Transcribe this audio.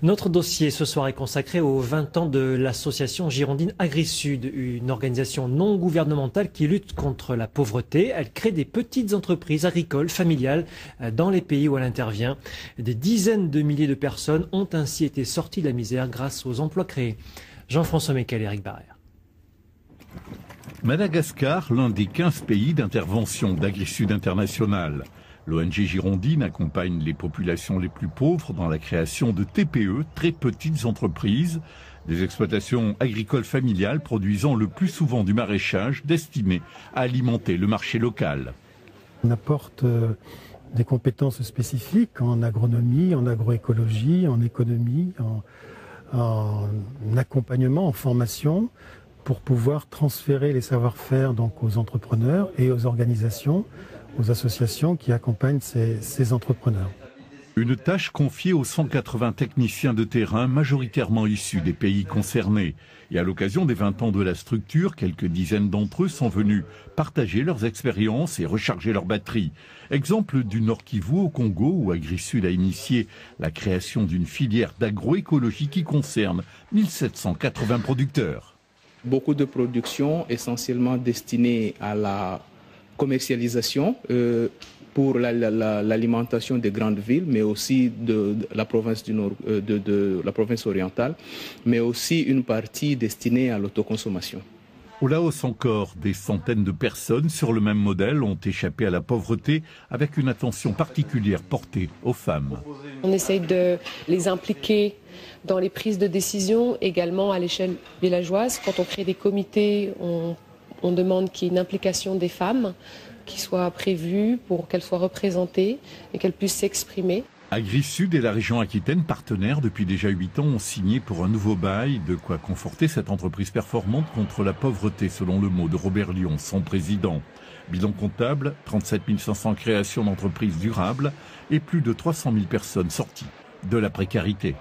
Notre dossier ce soir est consacré aux 20 ans de l'association girondine AgriSud, une organisation non gouvernementale qui lutte contre la pauvreté. Elle crée des petites entreprises agricoles, familiales, dans les pays où elle intervient. Des dizaines de milliers de personnes ont ainsi été sorties de la misère grâce aux emplois créés. Jean-François Mekel et Eric Barrère. Madagascar, l'un des 15 pays d'intervention d'AgriSud International. L'ONG Girondine accompagne les populations les plus pauvres dans la création de TPE, très petites entreprises, des exploitations agricoles familiales produisant le plus souvent du maraîchage destiné à alimenter le marché local. On apporte euh, des compétences spécifiques en agronomie, en agroécologie, en économie, en, en accompagnement, en formation, pour pouvoir transférer les savoir-faire aux entrepreneurs et aux organisations aux associations qui accompagnent ces, entrepreneurs. Une tâche confiée aux 180 techniciens de terrain majoritairement issus des pays concernés. Et à l'occasion des 20 ans de la structure, quelques dizaines d'entre eux sont venus partager leurs expériences et recharger leurs batteries. Exemple du Nord Kivu au Congo où AgriSud a initié la création d'une filière d'agroécologie qui concerne 1780 producteurs. Beaucoup de productions essentiellement destinées à la commercialisation euh, pour l'alimentation des grandes villes, mais aussi de, la province du nord, euh, de, la province orientale, mais aussi une partie destinée à l'autoconsommation. Au Laos encore, des centaines de personnes sur le même modèle ont échappé à la pauvreté avec une attention particulière portée aux femmes. On essaye de les impliquer dans les prises de décision, également à l'échelle villageoise. Quand on crée des comités, on on demande qu'il y ait une implication des femmes qui soit prévue pour qu'elles soient représentées et qu'elles puissent s'exprimer. AgriSud et la région Aquitaine, partenaires depuis déjà 8 ans, ont signé pour un nouveau bail, de quoi conforter cette entreprise performante contre la pauvreté, selon le mot de Robert Lyon, son président. Bilan comptable, 37 500 créations d'entreprises durables et plus de 300 000 personnes sorties de la précarité.